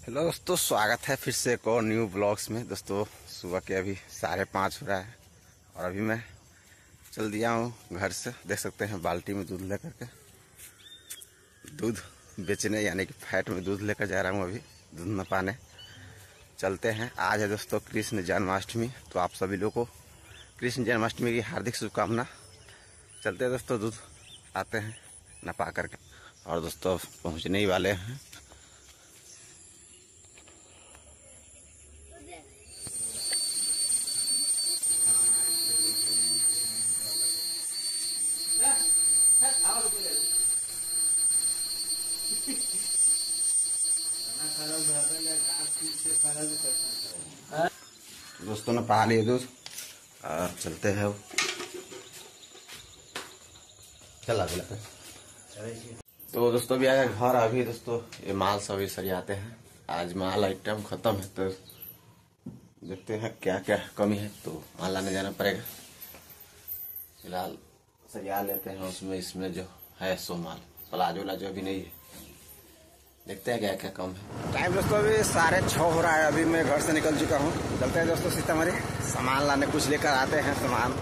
Hello दोस्तों, स्वागत है फिर से एक और न्यू ब्लॉग्स में। दोस्तों, सुबह के अभी साढ़े पाँच हो रहा है और अभी मैं चल दिया हूँ घर से। देख सकते हैं बाल्टी में दूध लेकर के। दूध बेचने यानी कि फैट में दूध लेकर जा रहा हूँ अभी, दूध न पाने। चलते हैं। आज है दोस्तों कृष्ण जन्माष्टमी तो आप सभी लोग को कृष्ण जन्माष्टमी की हार्दिक शुभकामना। चलते हैं दोस्तों, दूध आते हैं नपा करके। और दोस्तों, पहुँचने ही वाले हैं। दोस्तों ने पा लिए दूध और चलते हैं चला चला तो दोस्तों भी आया घर अभी दोस्तों। ये माल सभी सरियाते हैं। आज माल आइटम खत्म है तो देखते हैं क्या क्या कमी है तो माल लाने जाना पड़ेगा। फ़िलहाल सरिया लेते हैं उसमें, इसमें जो है सो माल। प्लाजो लाजो अभी नहीं है। देखते हैं क्या क्या कम है। टाइम दोस्तों, अभी साढ़े छः हो रहा है। अभी मैं घर से निकल चुका हूँ। चलते हैं दोस्तों सीतामढ़ी सामान लाने कुछ लेकर आते हैं सामान।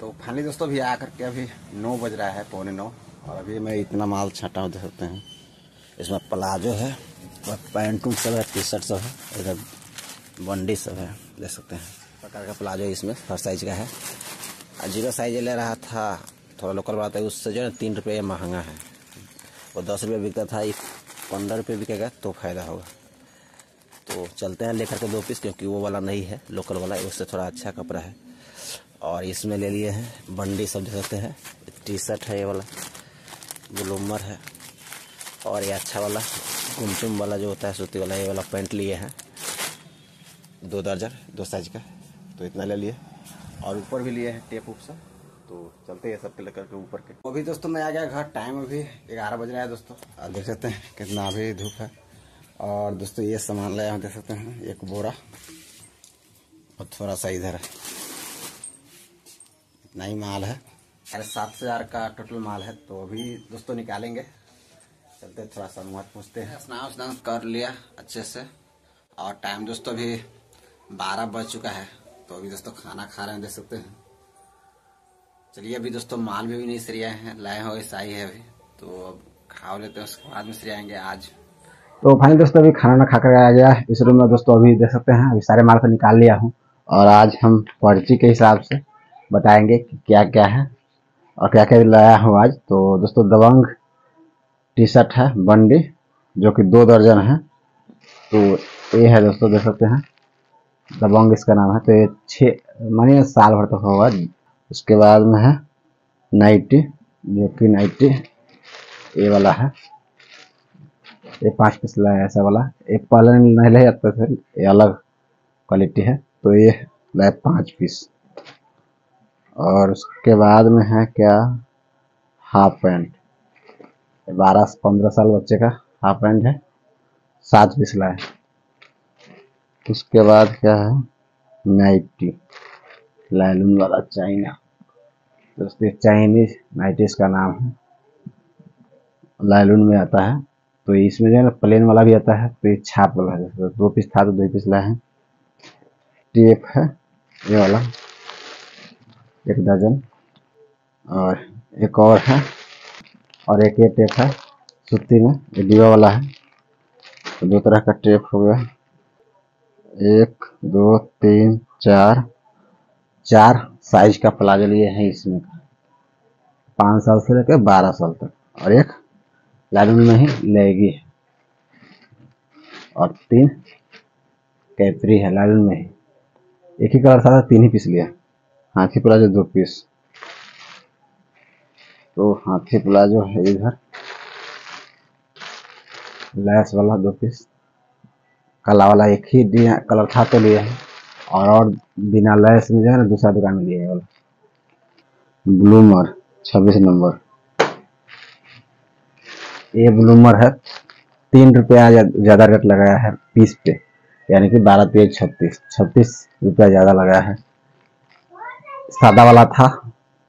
तो फाइनली दोस्तों भी आकर के अभी नौ बज रहा है, पौने नौ। और अभी मैं इतना माल छाटा हूँ देख सकते हैं। इसमें प्लाजो है। पैंट उंट सब है टी शर्ट सब है, इधर बंडी सब है, देख सकते हैं। प्रकार का प्लाजो इसमें, हर साइज़ का है। और ज़ीरो साइज़ ले रहा था, थोड़ा लोकल वाला था, उससे जो है तीन रुपये महँगा है। वो दस रुपये बिकता था ये पंद्रह रुपये बिकेगा तो फ़ायदा होगा। तो चलते हैं लेकर के दो पीस क्योंकि वो वाला नहीं है लोकल वाला, उससे थोड़ा अच्छा कपड़ा है। और इसमें ले लिए हैं, बंडी सब देख सकते हैं टी शर्ट है ये वाला, ग्लूमर है। और ये अच्छा वाला कुमचुम वाला जो होता है सूती वाला ये वाला पैंट लिए हैं। दो दर्जन दो साइज़ का। तो इतना ले लिए। और ऊपर भी लिए हैं टेप उप सब। तो चलते हैं सबके लेकर के ऊपर के। अभी दोस्तों मैं आ गया घर टाइम अभी ग्यारह बज रहा है दोस्तों। और देख सकते हैं कितना अभी धूप है। और दोस्तों ये सामान लाया हूँ देख सकते हैं एक बोरा और थोड़ा सा इधर। है इतना ही माल है। अरे सात हज़ार का टोटल माल है तो अभी दोस्तों निकालेंगे। चलते थोड़ा सा मुँह पूछते हैं। स्नान स्नान कर लिया अच्छे से। और टाइम दोस्तों अभी बारह बज चुका है तो अभी दोस्तों खाना खा रहे हैं देख सकते हैं। चलिए अभी दोस्तों माल भी, भी नहीं सरिया है लाए हो ऐसा ही है अभी। तो अब खा लेते हैं उसके बाद में सरियाएँगे आज। तो फाइनल दोस्तों अभी खाना ना खा कर आ गया इस रूम में दोस्तों अभी देख सकते हैं अभी सारे माल को निकाल लिया हूँ। और आज हम पर्ची के हिसाब से बताएँगे कि क्या क्या है और क्या क्या लाया हूँ आज। तो दोस्तों दबंग टी शर्ट है, बंडी, जो कि दो दर्जन है। तो ये है दोस्तों, देख सकते हैं। दबंग इसका नाम है। तो ये छः मानिए साल भर तक होगा। उसके बाद में है नाइटी, जो कि नाइटी ये वाला है। ये पाँच पीस लाया ऐसा वाला। ये पहले नहीं ले जाते थे, ये अलग क्वालिटी है। तो ये लाए पाँच पीस। और उसके बाद में है क्या? Half pant. बारह से पंद्रह साल बच्चे का हाफ़ पैंट है, सात पीस लाए उसके बाद क्या है, नाइटी लाइलून वाला चाइना। दोस्तों चाइनीज़ नाइटीज का नाम है। लाइलून में आता है तो इसमें जो है ना प्लेन वाला भी आता है तो ये छाप वाला है। जैसे दो पीस था तो दो पीस लाए हैं। टेप है, ये वाला, एक दर्जन। और एक और है और एक ये टेप है, सूती में, ये वाला है। तो दो तरह का टेप हो गया। एक, दो, तीन, चार चार साइज़ का प्लाजो लिए हैं इसमें। पाँच साल से लेकर बारह साल तक। और एक लालून में ही लेगी और तीन कैपरी है लालून में। ही एक ही कलर था तीन ही पीस लिया। हाथी प्लाजो दो पीस। तो हाथी प्लाजो है इधर। लैस वाला दो पीस काला वाला एक ही दिया, कलर था तो लिए है। और और बिना लैस में जो है ना, दूसरा दुकान में लिए वाला। ब्लूमर, छब्बीस नंबर। ये ब्लूमर है। तीन रुपया ज़्यादा रेट लगाया है पीस पे। यानी कि बारह तेज छत्तीस। छत्तीस रुपया ज़्यादा लगाया है। सादा वाला था।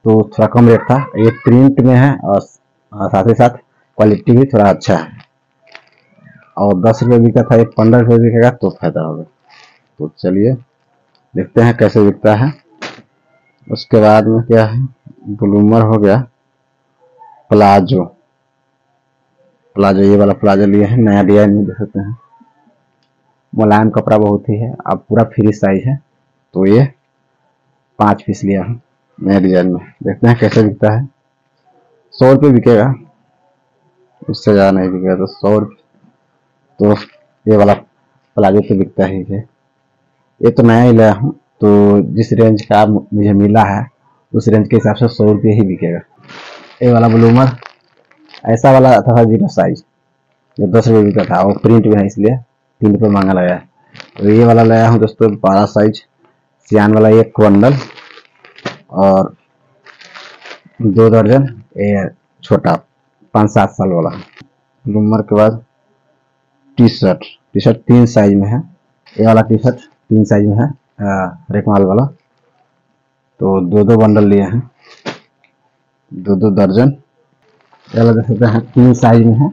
तो थोड़ा कम रेट था। ये प्रिंट में है और साथ ही साथ क्वालिटी भी थोड़ा अच्छा है। और दस रुपये बिका था, ये पंद्रह रुपये बिकेगा तो फ़ायदा होगा। तो चलिए, देखते हैं कैसे बिकता है। उसके बाद में क्या है? ब्लूमर हो गया। प्लाजो प्लाजो ये वाला प्लाजो लिए हैं, नया डिज़ाइन में देख सकते हैं। मुलायम कपड़ा बहुत ही है, अब पूरा फ्री साइज़ है। तो ये पाँच पीस लिया हूँ। नया डिज़ाइन में। देखते हैं कैसे बिकता है। सौ रुपये बिकेगा। उससे ज़्यादा नहीं बिकेगा तो सौ रुपये। तो ये वाला प्लाजो तो बिकता ही है ये तो नया ही लाया हूँ तो जिस रेंज का मुझे मिला है, उस रेंज के हिसाब से सौ रुपये ही बिकेगा। ये वाला ब्लूमर ऐसा वाला आता था ज़ीरो साइज़ जो दस रुपये बिका था, वो प्रिंट भी है इसलिए तीन रुपये महँगा लगा है। तो ये वाला लाया हूँ दोस्तों, बारह साइज़ सियान वाला एक क्वंडल और दो दर्जन, ये छोटा पाँच सात साल वाला। ब्लूमर के बाद टी शर्ट टी शर्ट तीन साइज़ में है। ये वाला टी शर्ट तीन साइज़ में है रेकमाल वाला। तो दो दो बंडल लिए हैं। दो दो दर्जन। ये वाला देख सकते हैं, तीन साइज़ में है।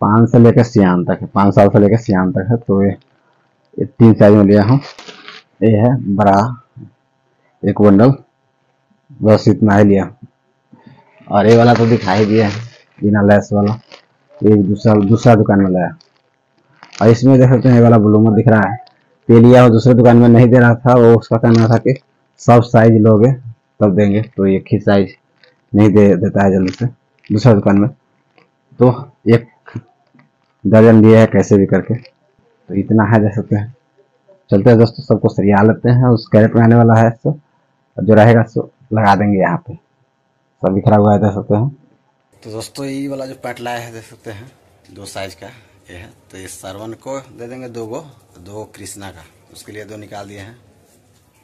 पाँच से लेकर सियान तक है, पाँच साल से लेकर सियान तक है। तो ये तीन साइज़ में लिया हूँ। ये है बड़ा एक बंडल बस इतना ही लिया। और ये वाला तो दिखा ही दिया है, बिना लैस वाला। एक दूसरा दूसरा दुकान में लाया। और इसमें देख सकते हैं, ये वाला ब्लूमर दिख रहा है। ये लिया और दूसरे दुकान में नहीं दे रहा था, वो उसका कहना था कि सब साइज़ लोगे, तब देंगे। तो एक ही साइज़ नहीं दे, देता है जल्दी से, दूसरा दुकान में। तो एक दर्जन लिया है कैसे भी करके। तो इतना है देख सकते हैं। चलते हैं दोस्तों, सबको सरिया लेते हैं। उस कैरेट में आने वाला है जो रहेगा सो लगा देंगे यहाँ पे। सब बिखरा हुआ है देख सकते हैं। तो दोस्तों ये वाला जो पैट लाया है देख सकते हैं। दो साइज़ का ये है। तो ये सरवन को दे देंगे दो गो दो कृष्णा का। उसके लिए दो निकाल दिए हैं।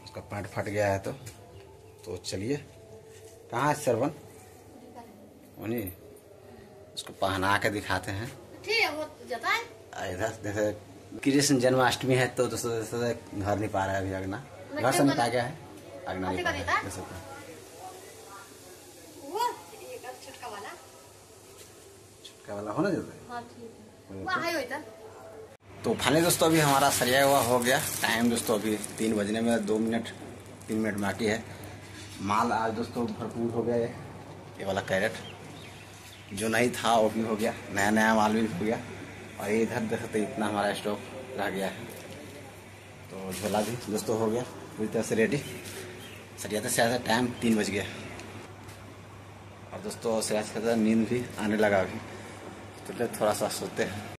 उसका पैंट फट गया है तो। तो चलिए। कहाँ है सरवन? उन्हीं। उसको पहना के दिखाते हैं। इधर जैसे कृष्ण जन्माष्टमी है तो दोस्तों घर नहीं पा रहा है अभी अगना घर से निकाल गया है अगना नहीं पा रहा है वाला होना चाहिए तो फाइनली दोस्तों अभी हमारा सरिया हुआ हो गया। टाइम दोस्तों अभी तीन बजने में दो मिनट तीन मिनट बाकी है। माल आज दोस्तों भरपूर हो गया ये वाला कैरेट। जो नहीं था वो भी हो गया। नया नया माल भी हो गया। और ये इधर देख सकते इतना हमारा स्टॉक रह गया है। तो झोला भी दोस्तों हो गया पूरी तरह से रेडी सरियाते से ज़्यादा टाइम तीन बज गया। और दोस्तों से ज़्यादा नींद भी आने लगा अभी। तो थोड़ा सा सोते हैं।